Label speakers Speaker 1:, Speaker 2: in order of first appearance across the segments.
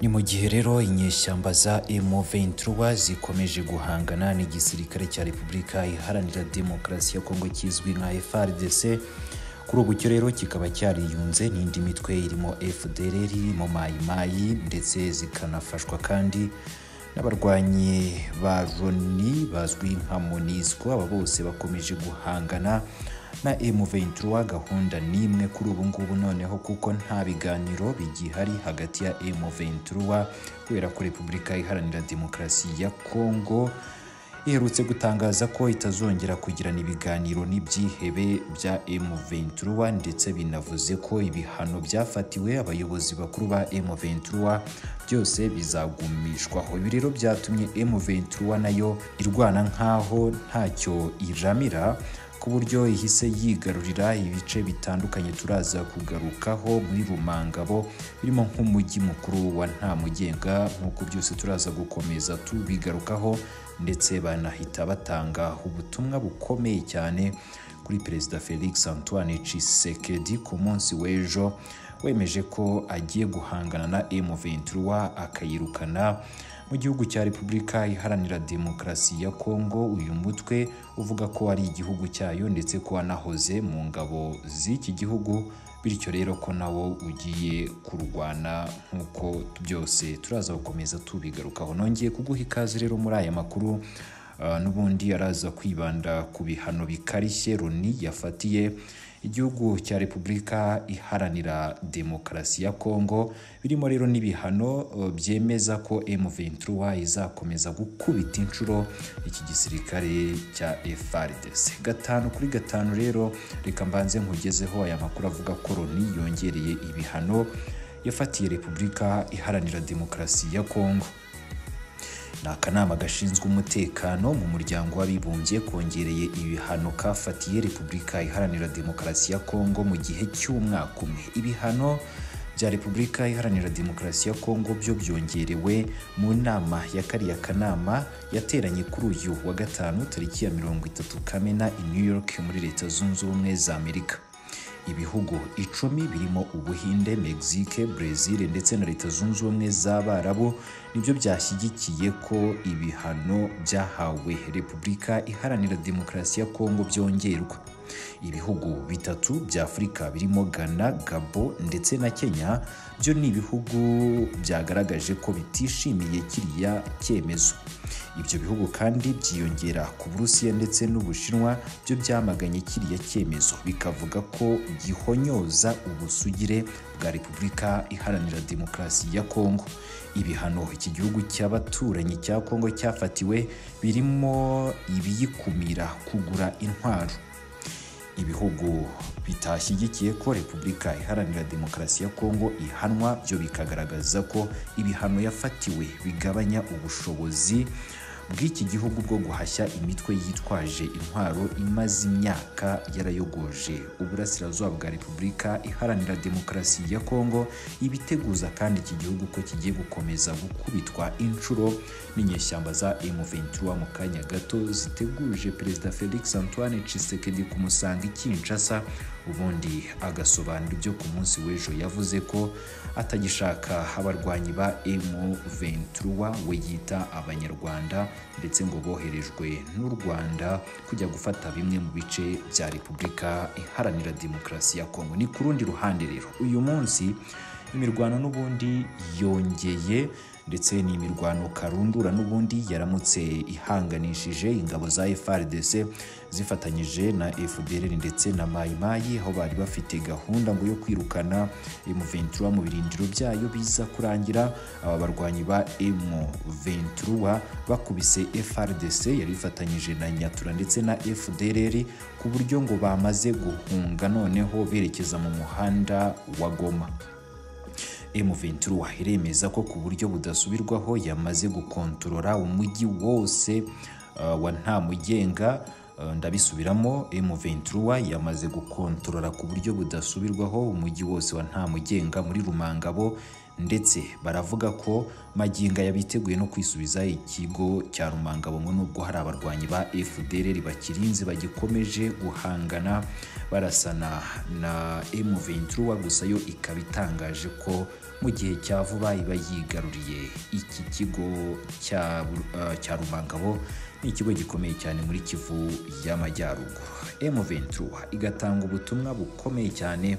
Speaker 1: ni mu gihe rero inyeshyamba za M23 zikomeje guhangana n'igisirikare cya Repubulika Iharanira Demokarasi ya Kongo kizwi nka FARDC kuri ubu cyo rero kikaba cyariyunze n'indi mitwe irimo FDLR irimo Mayi Mayi ndetse zikanafashwa kandi n'abarwanyi ba Loni bazwi nka MONUSCO aba bose bakomeje guhangana na M23 gahunda n'imwe kuri ubu ngubu noneho kuko nta biganiro bigihari hagati ya M23 kubera ko Repubulika Iharanira Demokarasi ya Kongo iherutse gutangaza ko itazongera kugirana ibiganiro n'ibyihebe bya M23 ndetse binavuze ko ibihano byafatiwe abayobozi bakuru ba M23 byose bizagumishwaho. Ibi rero byatumye M23 na yo irwana nk'aho ntacyo iramira. Ku buryo ihise yigarurira ibice bitandukanye turaza kugarukaho muri Rumangabo birimo nk'umujyi mukuru wa Ntamugenga nk'uko byose turaza gukomeza tubigarukaho ndetse banahita batanga ubutumwa bukomeye cyane kuri Perezida Felix Antoine Tshisekedi ku munsi w'ejo wemeje ko agiye guhangana na M23 akayirukana. Mu gihugu cya Repubulika Iharanira Demokarasi ya Kongo uyu mutwe uvuga ko ari igihugu cyayo ndetse ko wanahoze mu ngabo z'iki gihugu bityo rero ko nawo ugiye kurwana nk'uko byose turaza gukomeza tubigarukaho. Nongeye kuguha ikaze rero muri aya makuru uh, n'ubundi araza kwibanda ku bihano bikarishye Loni yafatiye. Igihugu cya Repubulika Iharanira Demokarasi ya Kongo birimo rero n'ibihano uh, byemeza ko M23 izakomeza gukubita inshuro iki gisirikare cya FARDC gatanu kuri gatanu rero reka mbanze nkugezeho aya makuru avuga ko Loni yongereye ibihano yafatiye Repubulika Iharanira Demokarasi ya Kongo. Ni akanama gashinzwe umutekano mu muryango w'abibumbye kongereye ibihano kafatiye repubulika iharanira demokarasi ya kongo mu gihe cy'umwaka umwe. Ibihano bya repubulika iharanira demokarasi ya kongo byo byongerewe mu nama ya kariya kanama yateranye kuri uyu wa gatanu tariki ya mirongo itatu kamena i new york muri leta zunze ubumwe za amerika. Ibihugu. Icumi birimo ubuhinde mexique brazil ndetse na leta zunze ubumwe z'abarabu ni byo byashyigikiye ko ibihano byahawe repubulika iharanira demokarasi ya kongo byongerwa. Ibihugu bitatu bya afurika birimo ghana gabo ndetse na kenya byo ni ibihugu byagaragaje ko bitishimiye kiriya cyemezo. Ibyo bihugu kandi byiyongera ku burusiya ndetse n'ubushinwa byo byamaganye kiriya cyemezo. Bikavuga ko gihonyoza ubusugire bwa repubulika iharanira demokarasi ya kongo ibihano iki gihugu cy'abaturanyi cya kongo cyafatiwe birimo ibiyikumira kugura intwaro. Ibihugu bitashyigikiye ko repubulika iharanira demokarasi ya kongo ihanwa byo bikagaragaza ko ibihano yafatiwe bigabanya ubushobozi bw'iki gihugu bwo guhashya imitwe yitwaje intwaro imaze imyaka yarayogoje. Uburasirazuba bwa repubulika iharanira demokarasi ya kongo ibiteguza kandi iki gihugu ko kigiye gukomeza gukubitwa inshuro n'inyeshyamba za M23 mu kanya gato ziteguje perezida Felix Antoine Tshisekedi kumusanga i Kinshasa ubundi agasobanura ibyo ku munsi w'ejo yavuze ko atagishaka abarwanyi ba M23 we yita abanyarwanda ndetse ngo boherejwe n'u Rwanda kujya gufata bimwe mu bice bya Repubulika Iharanira Demokarasi ya Kongo. Ni ku rundi ruhande rero uyu munsi imirwano n'ubundi yongeye ndetse ni imirwano karundura n'ubundi yaramutse ihanganishije ingabo za FARDC zifatanyije na FDLR ndetse na Mayi Mayi aho bari bafite gahunda ngo yo kwirukana M23 mu birindiro byayo biza kurangira. Aba barwanyi ba M23 bakubise FARDC yari ifatanyije na Nyatura ndetse na FDLR ku buryo ngo bamaze guhunga noneho berekeza mu muhanda wa Goma. M23 iremeza ko ku buryo budasubirwaho yamaze gukontorora umujyi wose uh, wa Ntamugenga. Uh, ndabisubiramo M23 yamaze gukontorora ku buryo budasubirwaho umujyi wose wa Ntamugenga muri Rumangabo. Ndetse baravuga ko maginga yabiteguye no kwisubiza ikigo cya Rumangabo ngo nubwo hari abarwanyi ba FDLR bakirinze bagikomeje guhangana barasana na M23 gusa yo ikaba itangaje ko mu gihe cya vuba iba yigaruriye iki kigo cya cya rumangabo ni ikigo gikomeye cyane muri kivu y'amajyaruguru. M23 igatanga ubutumwa bukomeye cyane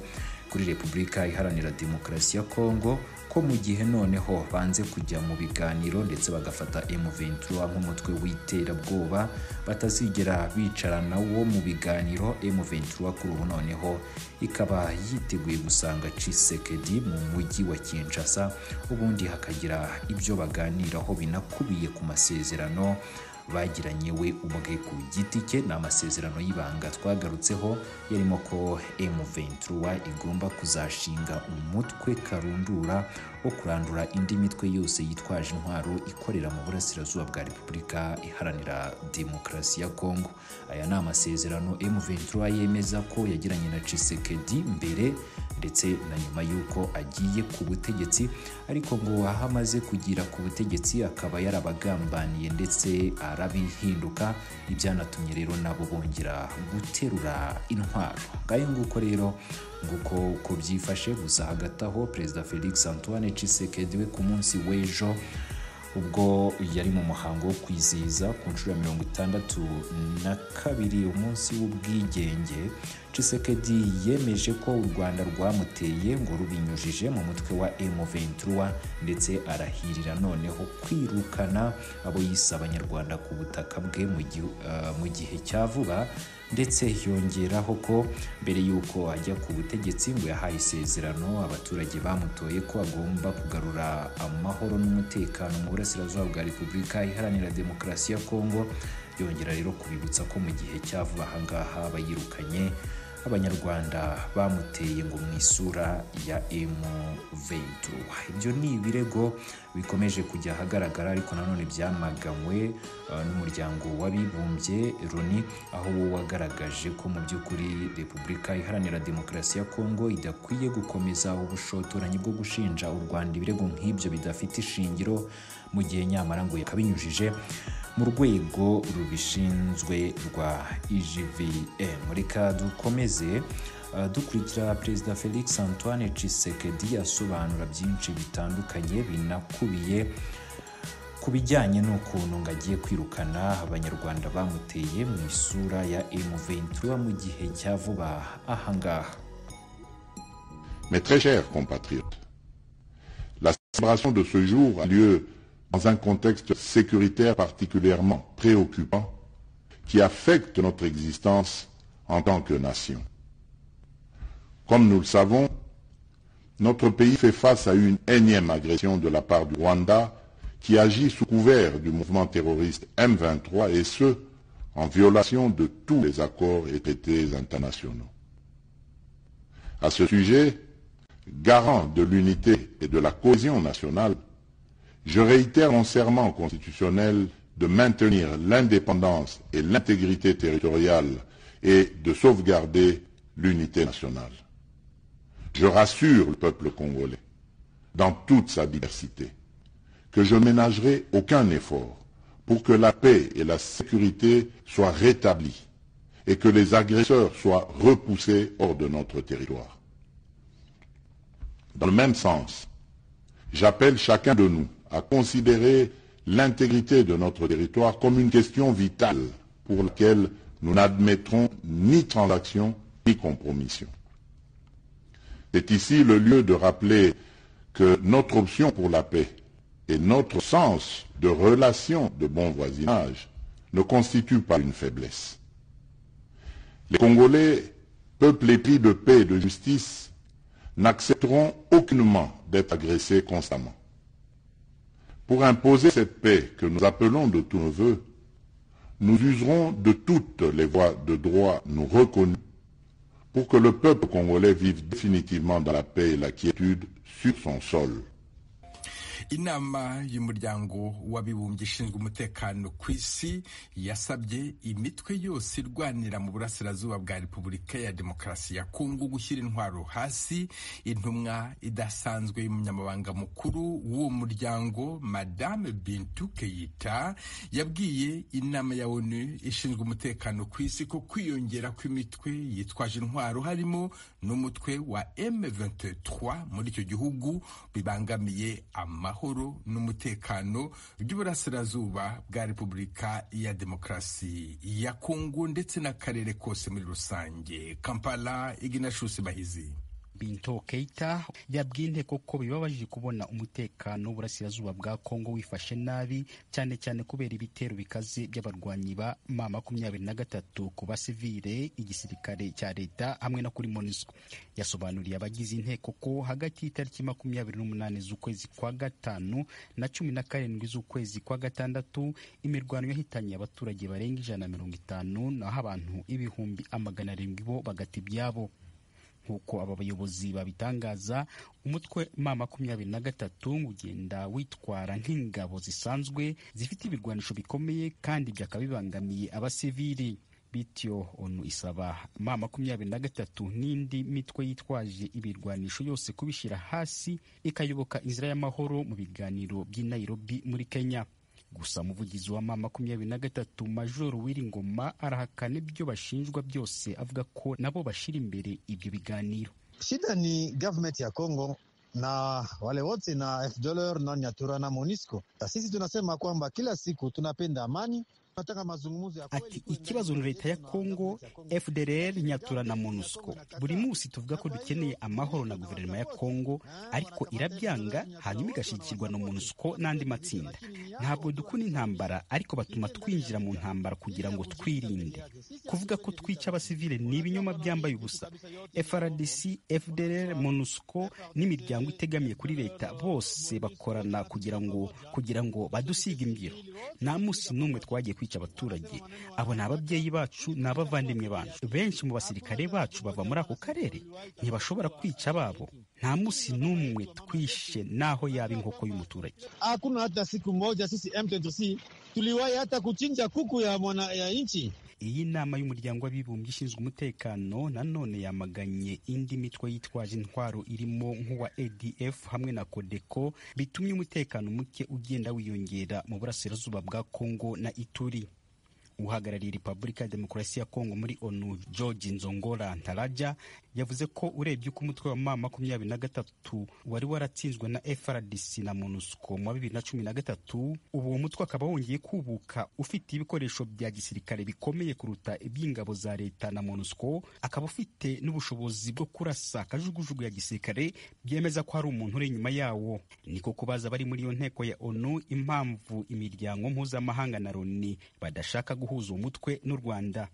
Speaker 1: kuri repubulika iharanira demokarasi ya kongo ko mu gihe noneho banze kujya mu biganiro ndetse bagafata M23 nk'umutwe w'iterabwoba batazigera bicarana wo mu biganiro M23 kuri ubu noneho ikaba yiteguye gusanga Tshisekedi mu mujyi wa Kinshasa ubundi hakagira ibyo baganiraho binakubiye ku masezerano bagiranye we ubwe ku giti cye. Ni amasezerano y'ibanga twagarutseho. Yarimo ko M23 igomba kuzashinga umutwe karundura wo kurandura indi mitwe yose yitwaje intwaro ikorera mu burasirazuba bwa Repubulika iharanira demokarasi ya Kongo. Aya ni amasezerano M23 yemeza ko yagiranye na Tshisekedi mbere ndetse na nyuma y'uko agiye ku butegetsi ariko ngo aho amaze kugira ku butegetsi akaba yarabagambaniye ndetse arabihinduka ibyanatumye rero nabo bongera guterura intwaro. Ngayo nguko rero nguko uko byifashe gusa hagati aho perezida felix antoine Tshisekedi we ku munsi w'ejo ubwo yari mu muhango wo kwizihiza ku nshuro ya mirongo itandatu na kabiri umunsi w'ubwigenge Tshisekedi yemeje ko u Rwanda rwamuteye ngo rubinyujije mu mutwe wa M23 ndetse arahirira. Noneho kwirukana abo yise abanyarwanda ku butaka bwe mu gihe, uh, cya vuba ndetse yongeraho ko mbere y'uko ajya ku butegetsi ngo yahaye isezerano abaturage bamutoye ko agomba kugarura amahoro n'umutekano mu burasirazuba bwa repubulika iharanira demokarasi ya kongo yongera rero kubibutsa ko mu gihe cya vuba ahangaha bayirukanye abanyarwanda bamuteye ngo mu isura ya M23 ibyo ni ibirego bikomeje kujya ahagaragara ariko nanone byamaganywe uh, n'umuryango w'abibumbye Loni aho wo wagaragaje ko mu by'ukuri Repubulika Iharanira Demokarasi ya Kongo idakwiye gukomeza ubushotoranyi bwo gushinja u Rwanda ibirego nk'ibyo bidafite ishingiro mu gihe nyamara ngo yakabinyujije mu rwego rubishinzwe rwa IGVM reka dukomeze uh, dukurikira perezida felix antoine Tshisekedi asobanura byinshi bitandukanye binakubiye ku bijyanye n'ukuntu ngo agiye kwirukana abanyarwanda bamuteye mu isura ya M23 mu gihe cya vuba. Ahangaha
Speaker 2: Mes très chers compatriotes, la célébration de ce jour a lieu dans un contexte sécuritaire particulièrement préoccupant qui affecte notre existence en tant que nation. Comme nous le savons, notre pays fait face à une énième agression de la part du Rwanda qui agit sous couvert du mouvement terroriste M23 et ce, en violation de tous les accords et traités internationaux. À ce sujet, garant de l'unité et de la cohésion nationale, je réitère mon serment constitutionnel de maintenir l'indépendance et l'intégrité territoriale et de sauvegarder l'unité nationale. Je rassure le peuple congolais, dans toute sa diversité, que je ménagerai aucun effort pour que la paix et la sécurité soient rétablies et que les agresseurs soient repoussés hors de notre territoire. Dans le même sens, j'appelle chacun de nous à considérer l'intégrité de notre territoire comme une question vitale pour laquelle nous n'admettrons ni transaction ni compromission. C'est ici le lieu de rappeler que notre option pour la paix et notre sens de relation de bon voisinage ne constituent pas une faiblesse. Les Congolais, peuple épris de paix et de justice, n'accepteront aucunement d'être agressés constamment. Pour imposer cette paix que nous appelons de tous nos voeux, nous userons de toutes les voies de droit nous reconnues pour que le peuple congolais vive définitivement dans la paix et la quiétude sur son sol.
Speaker 3: Inama y'umuryango w'abibumbye ishinzwe umutekano ku isi yasabye imitwe yose irwanira mu burasirazuba bwa repubulika ya demokarasi ya kongo gushyira intwaro hasi. Intumwa idasanzwe y'umunyamabanga mukuru w'uwo muryango madame bintu keyita yabwiye inama ya onu ishinzwe umutekano ku isi ko kwiyongera kw'imitwe yitwaje intwaro harimo n'umutwe wa M23 muri icyo gihugu bibangamiye amahoro n'umutekano by'uburasirazuba bwa repubulika ya demokarasi ya kongo ndetse n'akarere kose muri rusange. Kampala iginashusi bahizi
Speaker 4: Binto Keita yabwiye inteko ko bibabaje kubona umutekano w'uburasirazuba bwa Kongo wifashe nabi cyane cyane kubera ibitero bikaze by'abarwanyi ba ma makumyabiri na gatatu ku basivile igisirikare cya leta hamwe no kuri MONUSCO. Yasobanuriye abagize inteko ko hagati y'itariki makumyabiri n'umunani z'ukwezi kwa gatanu na cumi na karindwi z'ukwezi kwa gatandatu imirwano yahitanye abaturage barenga ijana na mirongo itanu naho abantu ibihumbi amagana arindwi bo bagata ibyabo nk'uko aba bayobozi babitangaza umutwe ma makumyabiri na gatatu ugenda witwara nk'ingabo zisanzwe zifite ibirwanisho bikomeye kandi byakaba bibangamiye abasivili. Bityo onu isaba ma makumyabiri na gatatu n'indi mitwe yitwaje ibirwanisho yose kubishyira hasi ikayoboka inzira y'amahoro mu biganiro by'i Nairobi muri Kenya. Gusa umuvugizi wa mama makumyabiri na gatatu majoro Ngoma arahakana ibyo bashinjwa byose avuga ko nabo bashira imbere ibyo biganiro.
Speaker 5: Shida ni gavumenti ya Congo na wale wote na FDLR na Nyatura na Monisco. Sisi tunasema kwamba kila siku tunapenda amani
Speaker 4: Ati ikibazo leta ya Kongo, FDLR, Nyatura na MONUSCO. Buri munsi tuvuga ko dukeneye amahoro na guverinoma ya Kongo, ariko irabyanga hanyuma igashyigikirwa na MONUSCO n'andi matsinda. Ntabwo dukunda intambara, ariko batuma twinjira mu ntambara kugira ngo twirinde. Kuvuga ko twica abasivile ni ibinyoma byambaye ubusa. FRDC, FDLR, MONUSCO n'imiryango itegamiye kuri leta bose bakorana kugira ngo kugira ngo badusiga imbyiro. Nta munsi n'umwe twagiye kwica abaturage. Abo ni ababyeyi bacu ni abavandimwe bacu. Benshi mu basirikare bacu bava muri ako karere ntibashobora kwica ababo. Nta munsi n'umwe twishe naho yaba inkoko y'umuturage.
Speaker 5: Hakuna hata siku moja sisi M23 tuliwahi hata kuchinja kuku ya mwana ya nchi.
Speaker 4: Iyi nama y'umuryango w'abibumbye ishinzwe umutekano nanone yamaganye indi mitwe yitwaje intwaro irimo nk'uwa ADF hamwe na Codeco bitumye umutekano muke ugenda wiyongera mu burasirazuba bwa Kongo na Ituri. Uhagarariye Repubulika ya Demokarasi ya Kongo muri ONU George Nzongora Ntaraja yavuze ko urebye uko umutwe wa ma makumyabiri na gatatu wari waratsinzwe na FRDC na MONUSCO mu bibiri na cumi na gatatu ubu uwo mutwe akaba wongeye kubuka ufite ibikoresho bya gisirikare bikomeye kuruta iby'ingabo za leta na MONUSCO akaba ufite n'ubushobozi bwo kurasa akajugujugu ya gisirikare byemeza ko hari umuntu uri inyuma yawo. Niko kubaza bari muri iyo nteko ya ONU impamvu imiryango mpuzamahanga na Loni badashaka guhuza uwo mutwe n'u Rwanda.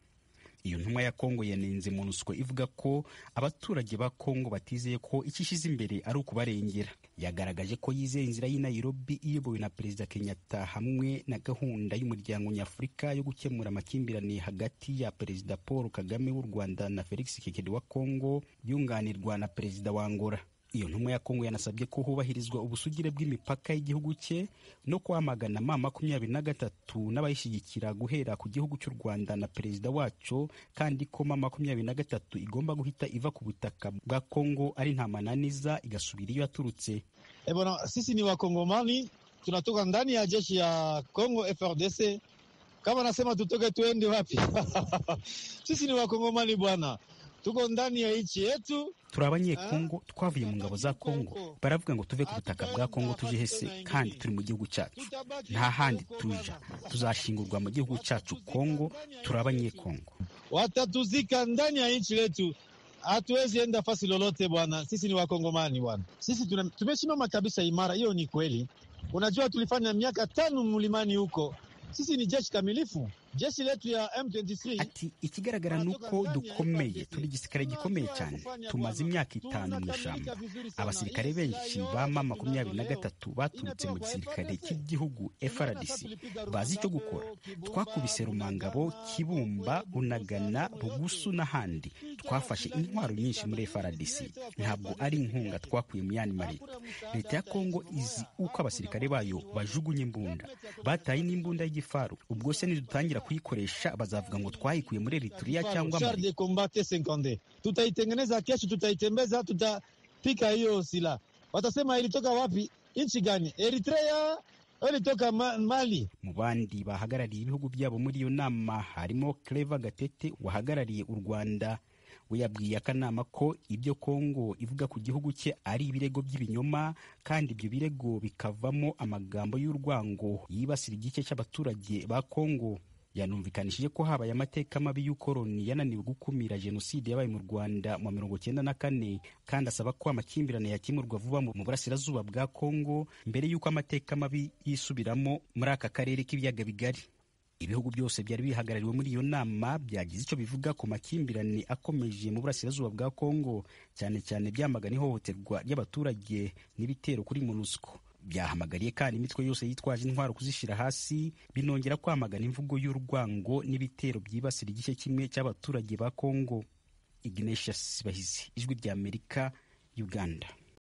Speaker 4: Iyo ntumwa ya Kongo yanenze MONUSCO ivuga ko abaturage ba Kongo batizeye ko icyo ishyize imbere ari ukubarengera. Yagaragaje ko yizeye inzira y'i Nairobi iyobowe na Perezida Kenyatta hamwe na gahunda y'umuryango nyafurika yo gukemura amakimbirane hagati ya Perezida Paul Kagame w'u Rwanda na Felix Tshisekedi wa Kongo yunganirwa na Perezida wa Angola. Iyo ntumwa ya Kongo yanasabye ko hubahirizwa ubusugire bw'imipaka y'igihugu cye no kwamagana ma makumyabiri na gatatu n'abayishyigikira guhera ku gihugu cy'u Rwanda na perezida waco kandi ko ma makumyabiri na gatatu igomba guhita iva ku butaka bwa Kongo ari nta mananiza igasubira iyo yaturutse.
Speaker 5: E bwana, sisi ni wakongomani tunatoka ndani ya jeshi ya Kongo FRDC. Kama nasema tutoke tuende wapi? sisi ni wakongomani bwana, tuko ndani ya nchi yetu.
Speaker 4: Turi abanyekongo twavuye mu ngabo za kongo. Baravuga ngo tuve ku butaka bwa kongo tuje hese kandi turi mu gihugu cyacu. Nta handi tuja. tuzashingurwa mu gihugu cyacu kongo turi abanyekongo
Speaker 5: watatuzika ndani ya nchi letu hatuwezi enda fasi lolote bwana. Sisi ni wakongomani bwana. Sisi tumesimama kabisa imara. Hiyo ni kweli. Unajua tulifanya miaka tano mlimani huko. Sisi ni jeshi kamilifu jeshi letu ya M23
Speaker 4: ati ikigaragara ni uko dukomeye turi igisirikare gikomeye cyane. tumaze imyaka itanu mu ishyamba abasirikare benshi ba ma makumyabiri na gatatu baturutse mu gisirikare cy'igihugu FRDC bazi icyo gukora. twakubise rumangabo kibumba unagana rugusu n'ahandi. Twafashe intwaro nyinshi muri FRDC ntabwo ari inkunga twakuye mu yandi mareta leta ya kongo izi uko abasirikare bayo bajugunya imbunda. Bataye n'imbunda y'igifaru. Ubwo se nidutangira kuyikoresha bazavuga ngo twayikuye muri Eritrea cyangwa Mali
Speaker 5: de combat T50 tutaitengeneza kesho, tutaitembeza, tutapika hiyo silaha. Watasema ilitoka wapi? Nchi gani? Eritrea Mali?
Speaker 4: mu bandi bahagarariye ibihugu byabo muri iyo nama harimo Clever Gatete wahagarariye u Rwanda we yabwiye akanama ko ibyo Kongo ivuga ku gihugu cye ari ibirego by'ibinyoma kandi ibyo birego bikavamo amagambo y'urwango yibasira igice cy'abaturage ba Kongo yanumvikanishije ko habaye amateka mabi y'ukoroni yananiwe gukumira jenoside yabaye mu Rwanda mu mirongo cyenda na kane kandi asaba ko amakimbirane yakemurwa vuba mu burasirazuba bwa Kongo mbere y'uko amateka mabi yisubiramo muri aka karere k'ibiyaga bigari. Ibihugu byose byari bihagarariwe muri iyo nama byagize icyo bivuga ku makimbirane akomeje mu burasirazuba bwa Kongo cyane cyane byamagana ihohoterwa ry'abaturage n'ibitero kuri MONUSCO. Byahamagariye kandi imitwe yose yitwaje intwaro kuzishyira hasi binongera kwamagana imvugo y'urwango n'ibitero byibasira igice kimwe cy'abaturage ba Kongo Ignatius Bahizi ijwi ry'Amerika Uganda.